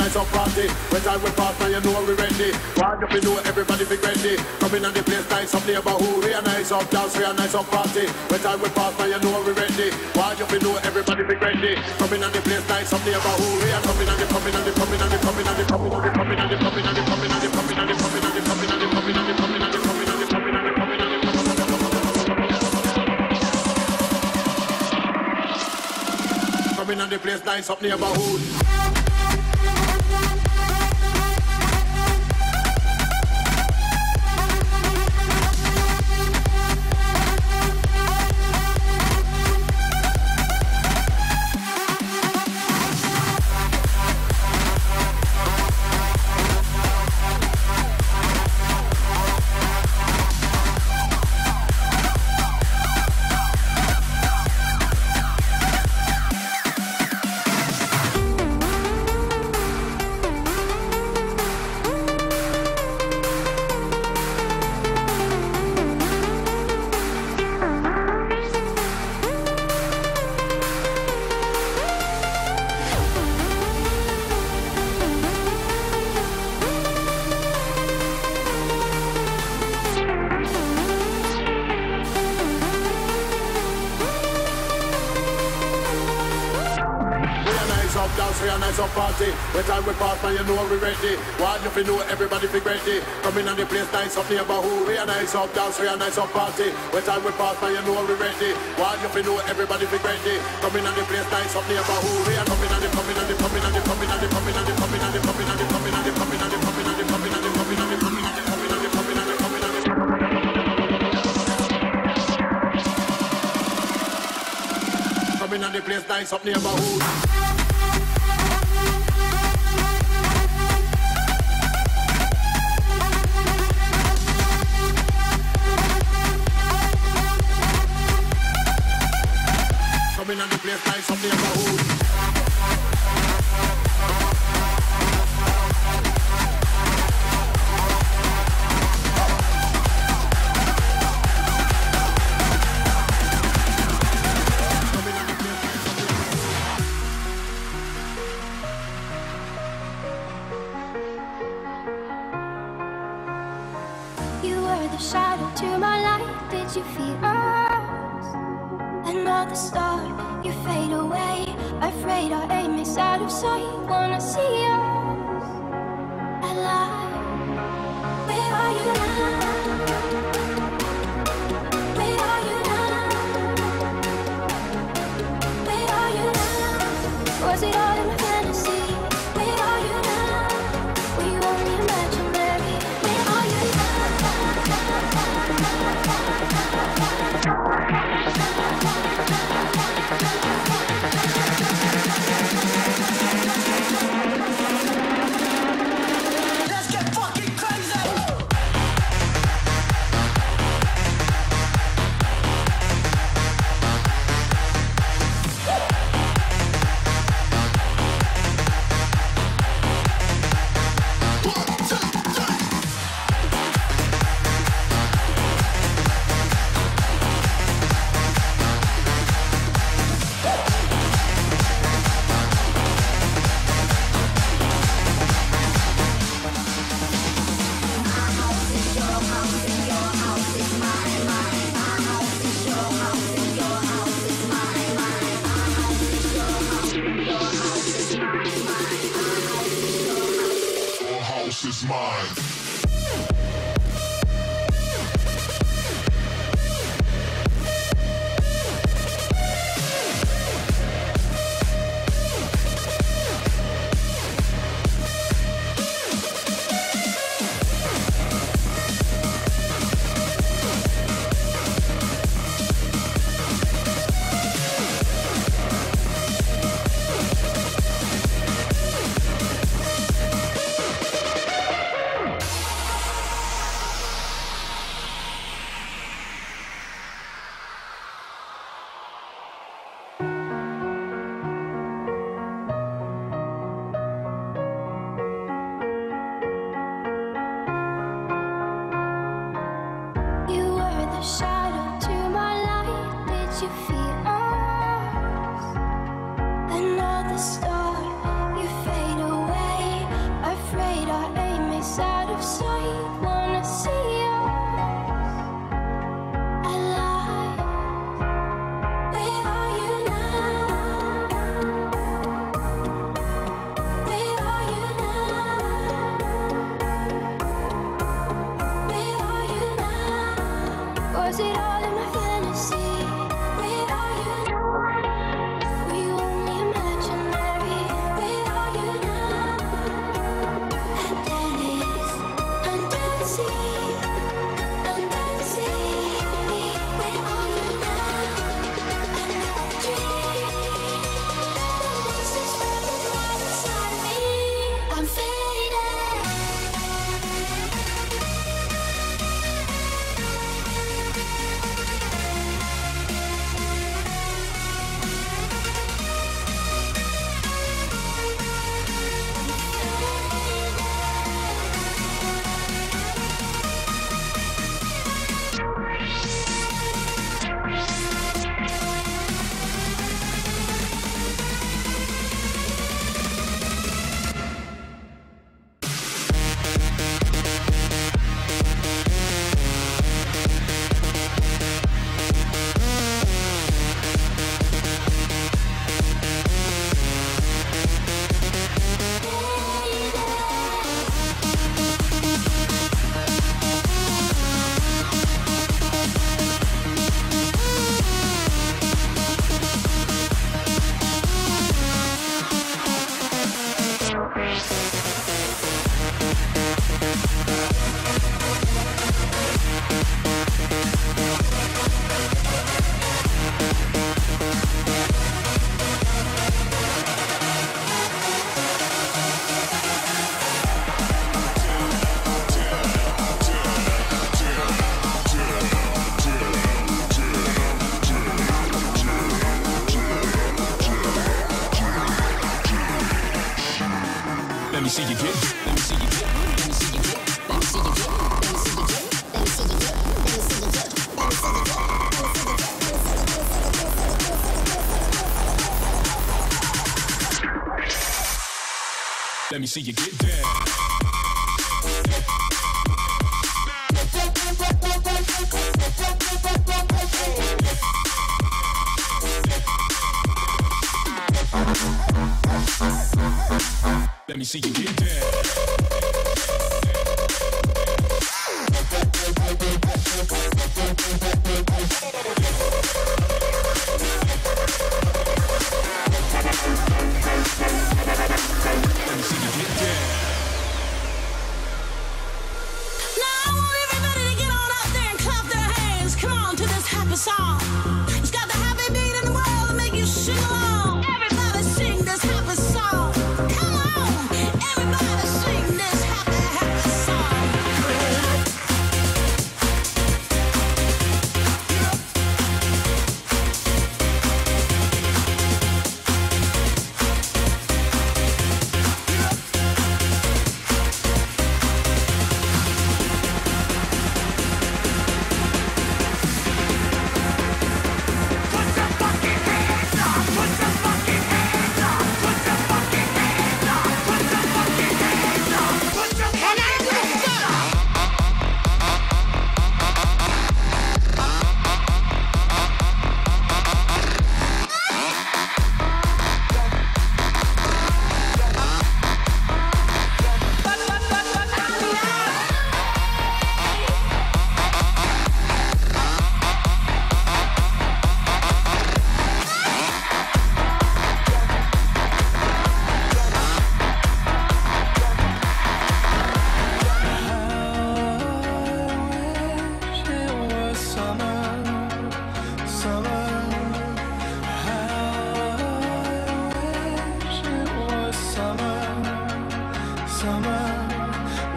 we nice up party. When time we pass, now you know we ready. Want you to know everybody be ready. Coming on the place, nice up neighborhood. We nice up dance, we nice up party. When time we pass, now you know we ready. Want you to know everybody be ready. Coming on the place, nice up neighborhood. We are coming on the coming on the coming on the coming on the coming on the coming on the coming on the coming on the coming on the coming on the coming on the coming on the coming on the coming on the coming on the coming on the Coming on the place, nice up neighborhood. You know we ready. Why you know everybody be ready. Come in on the place, nice up neighborhood. We a nice up dance, we a nice up party. When time we pass, man, you know we ready. While you know everybody be ready. Come in on the place, nice up neighborhood. We are coming coming on the coming on the coming on the coming on the coming on the coming on the coming on the coming on the coming on the coming on the coming on the coming on the coming on the coming on the coming on the coming on the Coming on the place, nice up neighborhood. baseline from neighborhood. See you get down. Let me see you get to song.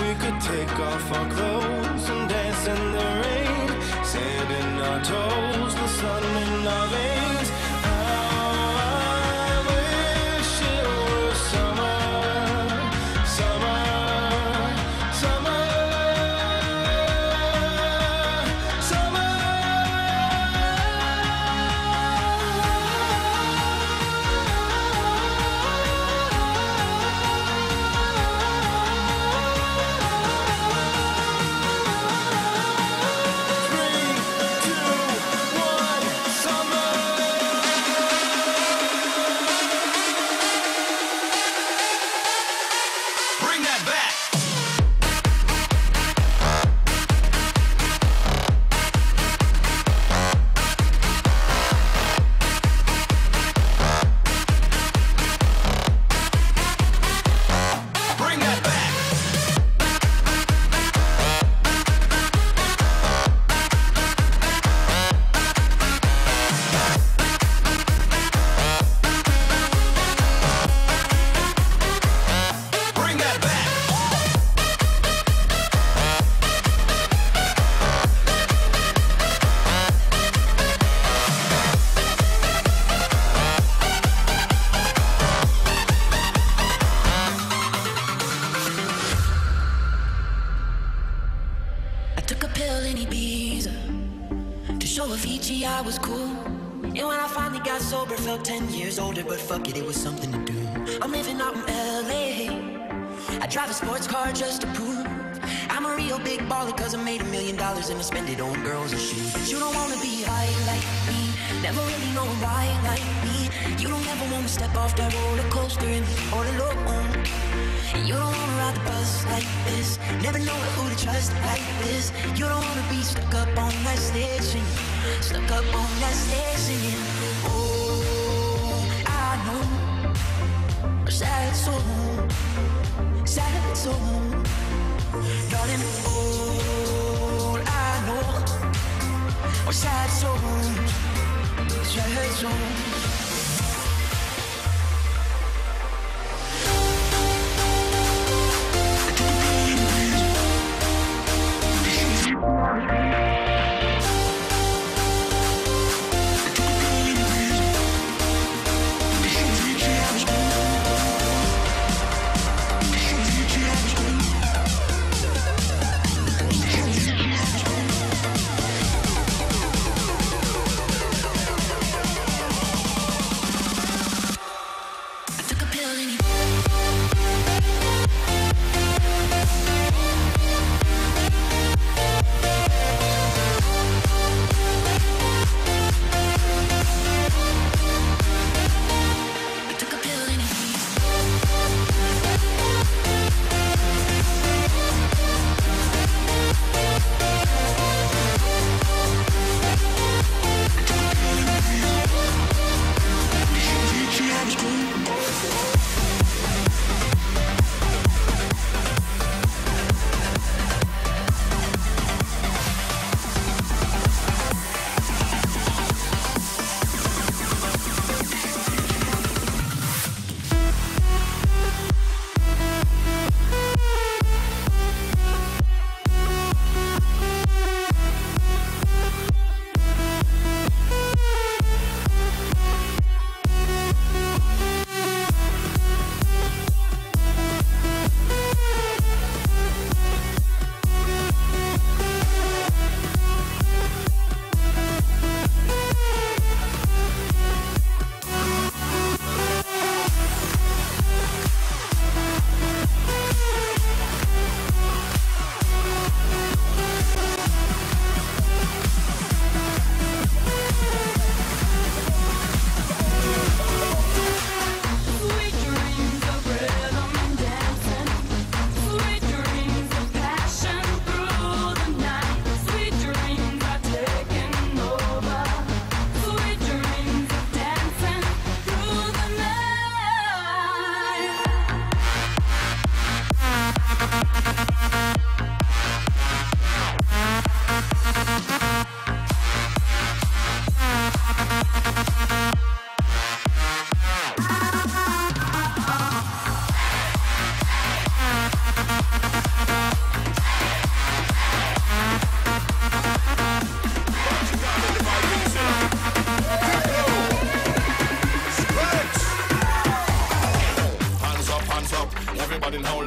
We could take off our clothes and dance in the rain, sand in our toes, the sun in our veins. Was cool. And when I finally got sober, felt 10 years older, but fuck it, it was something to do. I'm living out in LA. I drive a sports car just to prove I'm a real big baller, cause I made a million dollars and I spend it on girls and shoes. But You don't wanna be high like me, never really know why like me. You don't ever wanna step off that roller coaster and be all alone. You don't wanna ride the bus like this, never know who to trust like this. You don't wanna be stuck up on that singing, stuck up on that singing. Oh, I know, sad soul, sad soul. Darling, all I know are sad songs, 绝种。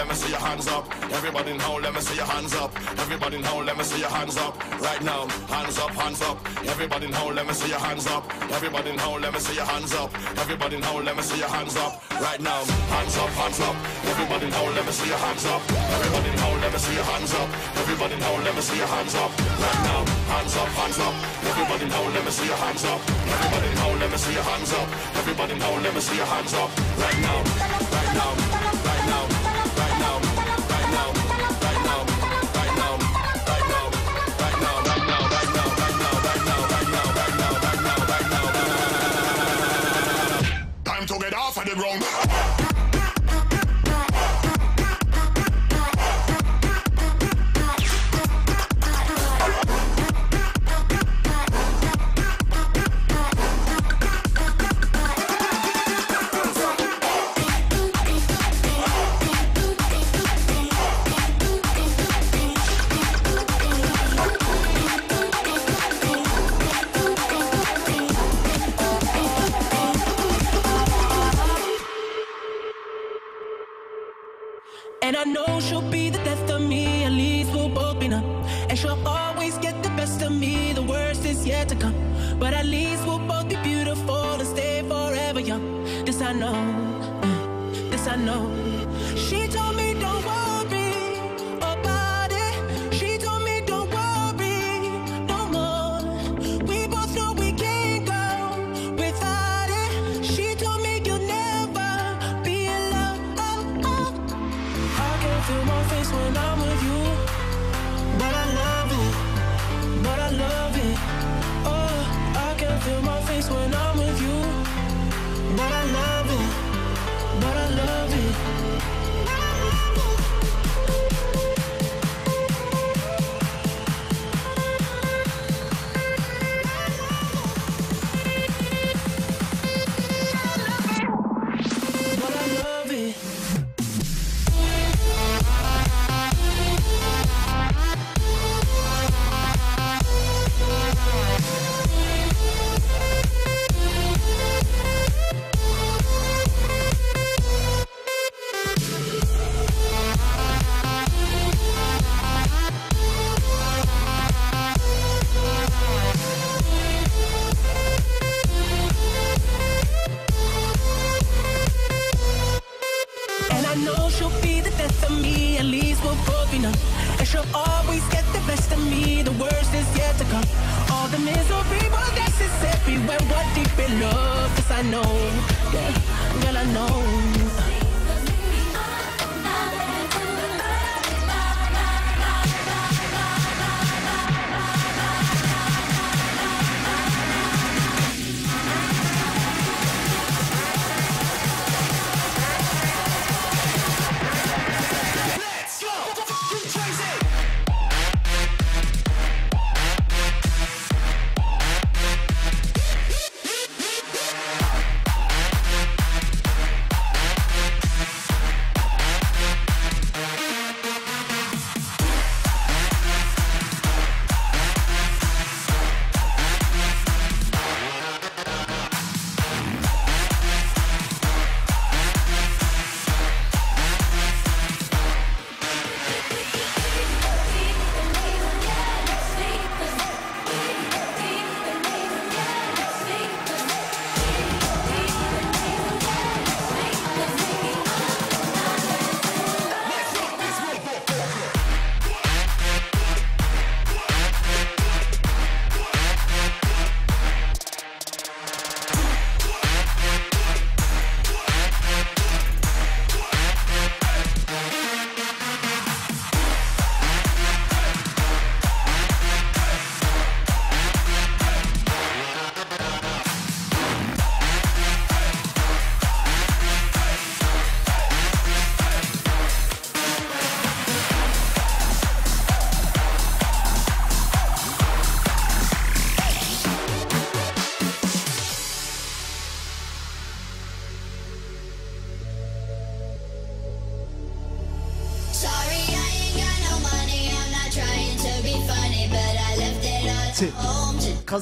Let me see your hands up. Everybody now, let me see your hands up. Everybody now, let me see your hands up. Right now, hands up, hands up. Everybody now, let me see your hands up. Everybody now, let me see your hands up. Everybody now, let me see your hands up. Right now, hands up, hands up. Everybody now, let me see your hands up. Everybody now, let me see your hands up. Everybody now, let me see your hands up. Right now, hands up, hands up. Everybody now, let me see your hands up. Everybody now, let me see your hands up. Everybody now, let me see your hands up. Right now, right now, the misery was necessary when we're deep in love. This I know, yeah, girl, I know.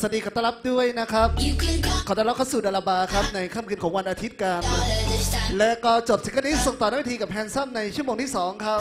สวัสดีขอต้อนรับด้วยนะครับ you can call ขอต้อนรับเข้าสู่ดาราบาร์ครับ ในค่ำคืนของวันอาทิตย์กัน dollar this time. และก็จบซิงเกิลนี้ส่งต่อด้วยทีกับแฮนซัมในชั่วโมงที่ 2 ครับ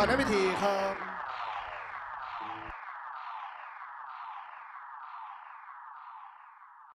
โอเคครับส่งต่อหน้าพิธีครับ